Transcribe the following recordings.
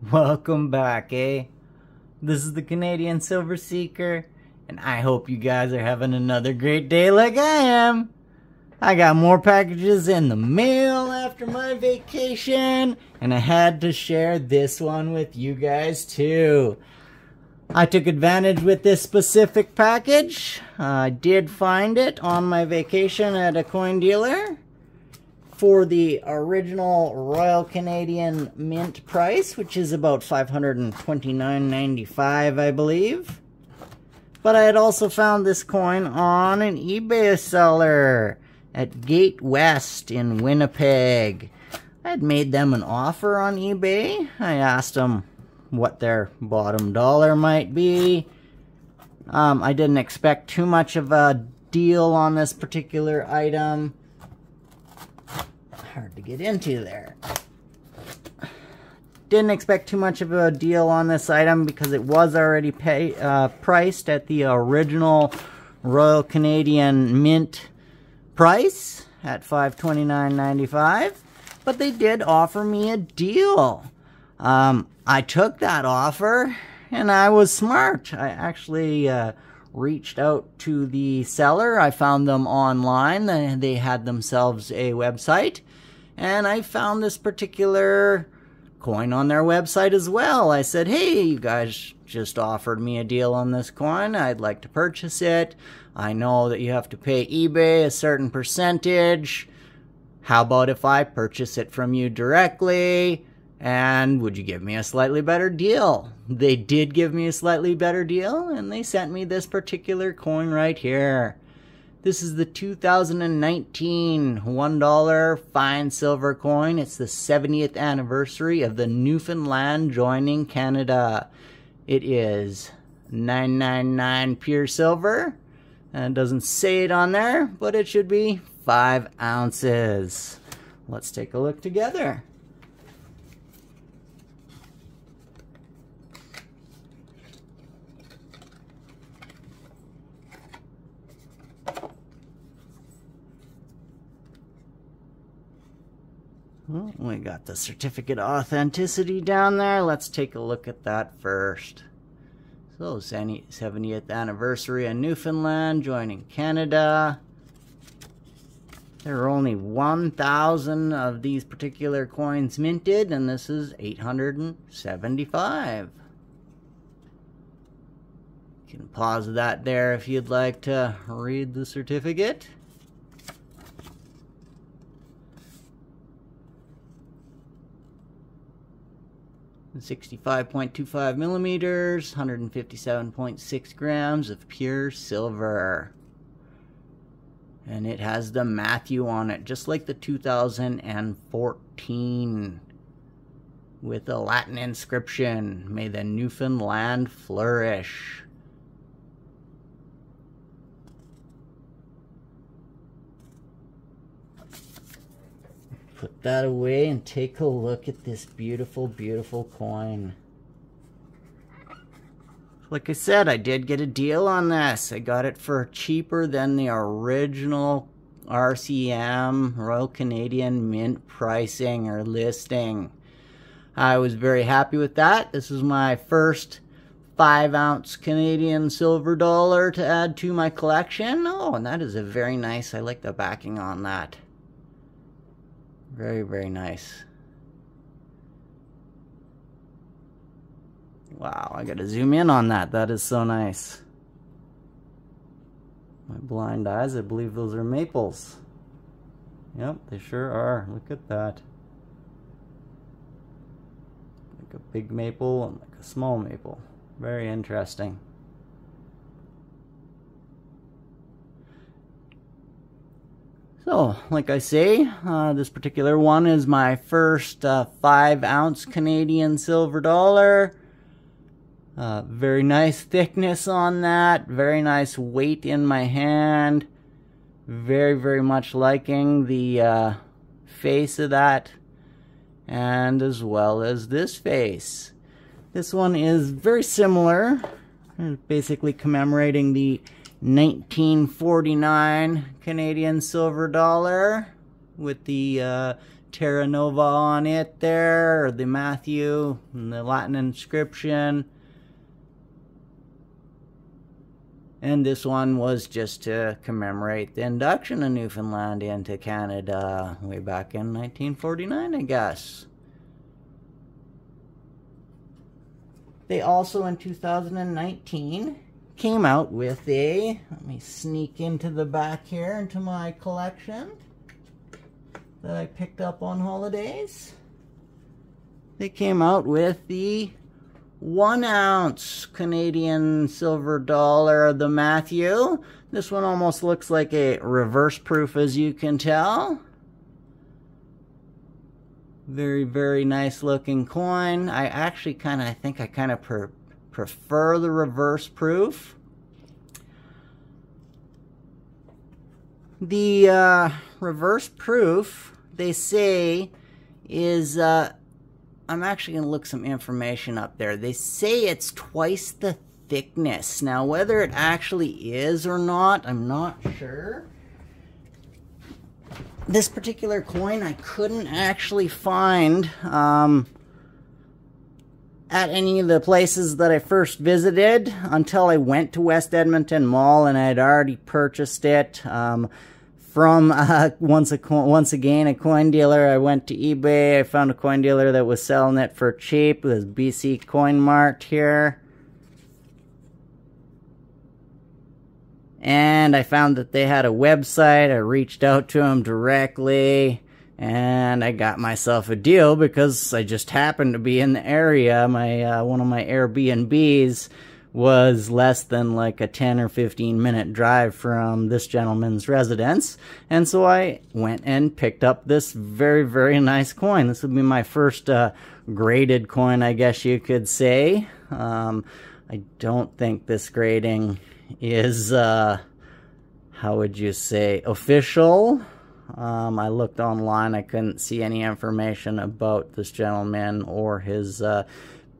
Welcome back, eh? This is the Canadian Silver Seeker, and I hope you guys are having another great day like I am. I got more packages in the mail after my vacation, and I had to share this one with you guys too. I took advantage with this specific package. I did find it on my vacation at a coin dealer for the original Royal Canadian Mint price, which is about $529.95, I believe. But I had also found this coin on an eBay seller at Gate West in Winnipeg. I had made them an offer on eBay. I asked them what their bottom dollar might be. Um, I didn't expect too much of a deal on this particular item hard to get into there. Didn't expect too much of a deal on this item because it was already pay, uh, priced at the original Royal Canadian Mint price at $529.95. But they did offer me a deal. Um, I took that offer and I was smart. I actually uh, reached out to the seller. I found them online. They had themselves a website and I found this particular coin on their website as well. I said, hey, you guys just offered me a deal on this coin. I'd like to purchase it. I know that you have to pay eBay a certain percentage. How about if I purchase it from you directly? And would you give me a slightly better deal? They did give me a slightly better deal, and they sent me this particular coin right here. This is the 2019 $1 fine silver coin. It's the 70th anniversary of the Newfoundland joining Canada. It is 999 pure silver. And it doesn't say it on there, but it should be 5 ounces. Let's take a look together. Well, we got the certificate authenticity down there. Let's take a look at that first. So, 70th anniversary of Newfoundland joining Canada. There are only 1,000 of these particular coins minted, and this is 875. You can pause that there if you'd like to read the certificate. 65.25 millimeters, 157.6 grams of pure silver. And it has the Matthew on it, just like the 2014 with a Latin inscription. May the Newfoundland flourish. Put that away and take a look at this beautiful, beautiful coin. Like I said, I did get a deal on this. I got it for cheaper than the original RCM, Royal Canadian Mint pricing or listing. I was very happy with that. This is my first 5 ounce Canadian silver dollar to add to my collection. Oh, and that is a very nice, I like the backing on that. Very, very nice. Wow, I gotta zoom in on that. That is so nice. My blind eyes, I believe those are maples. Yep, they sure are. Look at that. Like a big maple and like a small maple. Very interesting. So, like I say, uh, this particular one is my first uh, 5 ounce Canadian silver dollar. Uh, very nice thickness on that, very nice weight in my hand. Very, very much liking the uh, face of that, and as well as this face. This one is very similar, basically commemorating the 1949 Canadian silver dollar with the uh, Terra Nova on it there, or the Matthew, and the Latin inscription. And this one was just to commemorate the induction of Newfoundland into Canada way back in 1949, I guess. They also in 2019 came out with a, let me sneak into the back here into my collection that I picked up on holidays. They came out with the one ounce Canadian silver dollar, the Matthew. This one almost looks like a reverse proof as you can tell. Very, very nice looking coin. I actually kind of, I think I kind of prefer the reverse proof. The uh, reverse proof, they say, is, uh, I'm actually going to look some information up there. They say it's twice the thickness. Now, whether it actually is or not, I'm not sure this particular coin I couldn't actually find um, at any of the places that I first visited until I went to West Edmonton Mall and I had already purchased it um, from uh, once a once again a coin dealer. I went to eBay. I found a coin dealer that was selling it for cheap. This BC Coin Mart here. and I found that they had a website. I reached out to them directly and I got myself a deal because I just happened to be in the area. My uh, one of my Airbnbs was less than like a 10 or 15 minute drive from this gentleman's residence. And so I went and picked up this very, very nice coin. This would be my first uh, graded coin, I guess you could say. Um, I don't think this grading is, uh, how would you say, official. Um, I looked online, I couldn't see any information about this gentleman or his uh,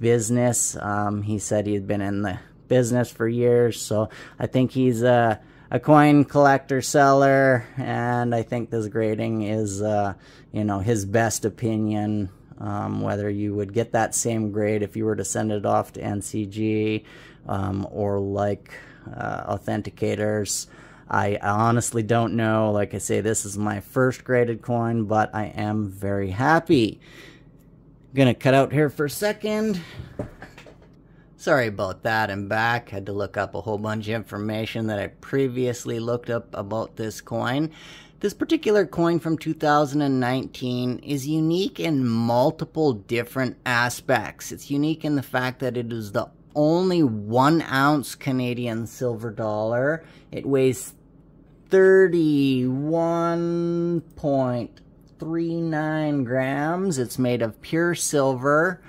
business. Um, he said he had been in the business for years, so I think he's a, a coin collector seller, and I think this grading is, uh, you know, his best opinion. Um, whether you would get that same grade if you were to send it off to NCG um, or like uh, authenticators. I honestly don't know. Like I say, this is my first graded coin, but I am very happy. Gonna cut out here for a second. Sorry about that. I'm back. Had to look up a whole bunch of information that I previously looked up about this coin. This particular coin from 2019 is unique in multiple different aspects. It's unique in the fact that it is the only one ounce Canadian silver dollar. It weighs 31.39 grams. It's made of pure silver.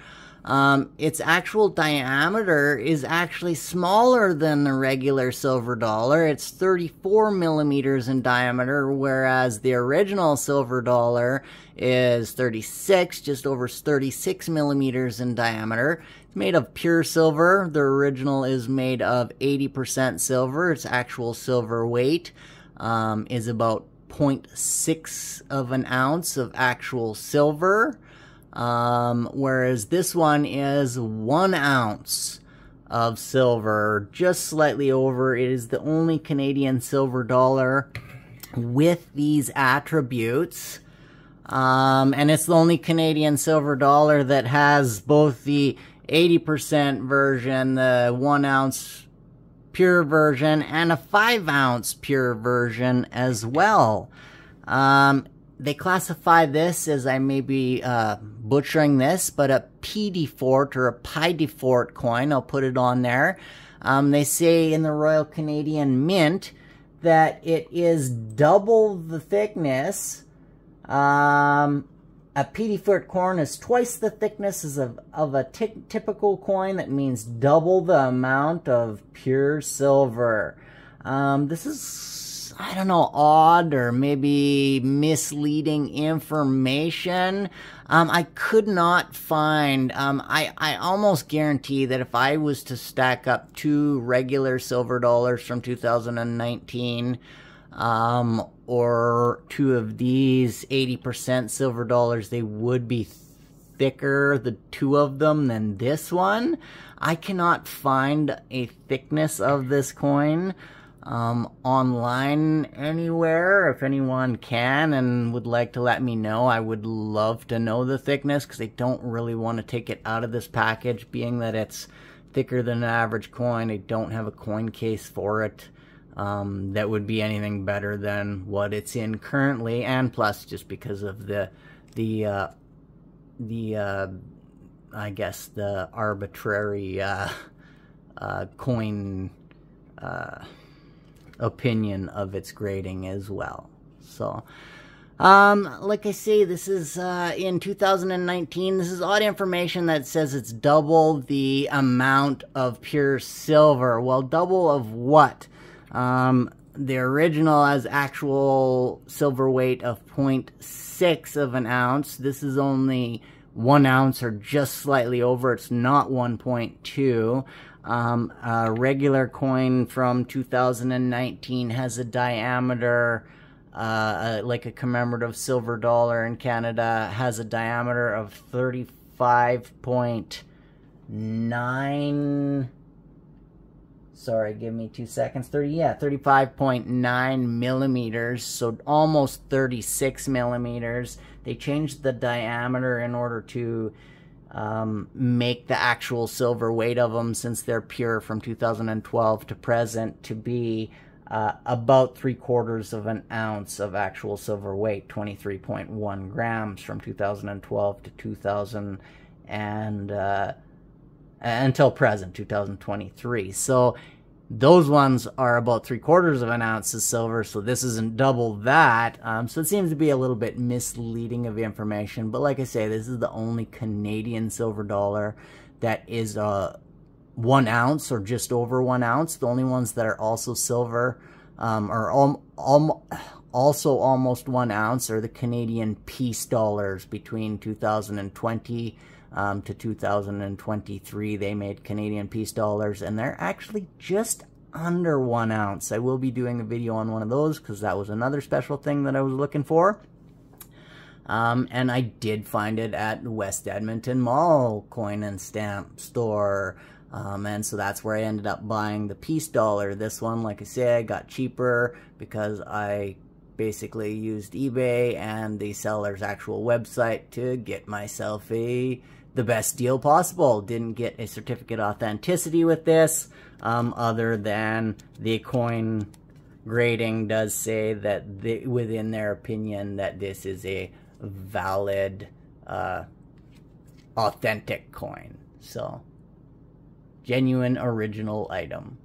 Um, its actual diameter is actually smaller than the regular silver dollar. It's 34 millimeters in diameter, whereas the original silver dollar is 36, just over 36 millimeters in diameter. It's made of pure silver. The original is made of 80% silver. Its actual silver weight um, is about 0.6 of an ounce of actual silver. Um, whereas this one is one ounce of silver, just slightly over. It is the only Canadian silver dollar with these attributes. Um, and it's the only Canadian silver dollar that has both the 80% version, the one ounce pure version, and a five ounce pure version as well. Um, they classify this as I may be uh, butchering this, but a PD fort or a Pi fort coin. I'll put it on there. Um, they say in the Royal Canadian Mint that it is double the thickness. Um, a fort coin is twice the thickness of, of a typical coin. That means double the amount of pure silver. Um, this is I don't know, odd or maybe misleading information. Um, I could not find, um, I, I almost guarantee that if I was to stack up two regular silver dollars from 2019, um, or two of these 80% silver dollars, they would be thicker, the two of them, than this one. I cannot find a thickness of this coin um, online anywhere. If anyone can and would like to let me know, I would love to know the thickness because I don't really want to take it out of this package, being that it's thicker than an average coin. I don't have a coin case for it um, that would be anything better than what it's in currently, and plus just because of the the uh, the uh, I guess the arbitrary uh, uh coin uh, opinion of its grading as well. So. Um, like I say, this is uh, in 2019. This is odd information that says it's double the amount of pure silver. Well, double of what? Um, the original has actual silver weight of 0.6 of an ounce. This is only one ounce or just slightly over. It's not 1.2. Um, a regular coin from 2019 has a diameter, uh, like a commemorative silver dollar in Canada, has a diameter of 35.9 sorry, give me two seconds. 30, yeah, 35.9 millimeters, so almost 36 millimeters. They changed the diameter in order to um, make the actual silver weight of them since they're pure from 2012 to present to be uh, about three quarters of an ounce of actual silver weight, 23.1 grams from 2012 to 2000 and uh, until present 2023. So those ones are about three quarters of an ounce of silver, so this isn't double that. Um, so it seems to be a little bit misleading of information. But like I say, this is the only Canadian silver dollar that is uh, one ounce or just over one ounce. The only ones that are also silver um, are al al also almost one ounce are the Canadian peace dollars between 2020 um, to 2023. They made Canadian peace dollars, and they're actually just under one ounce. I will be doing a video on one of those because that was another special thing that I was looking for. Um, and I did find it at West Edmonton Mall coin and stamp store. Um, and so that's where I ended up buying the peace dollar. This one, like I say, I got cheaper because I basically used eBay and the seller's actual website to get myself a the best deal possible. Didn't get a certificate authenticity with this, um, other than the coin grading does say that the, within their opinion that this is a valid, uh, authentic coin. So, genuine original item.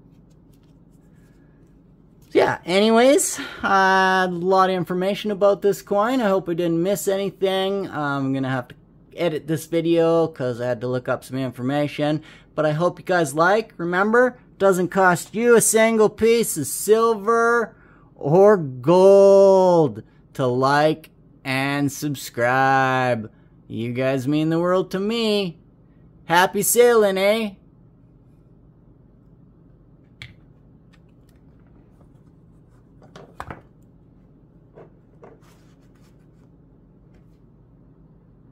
Yeah, anyways, a lot of information about this coin. I hope I didn't miss anything. I'm going to have to edit this video because I had to look up some information. But I hope you guys like. Remember, doesn't cost you a single piece of silver or gold to like and subscribe. You guys mean the world to me. Happy sailing, eh?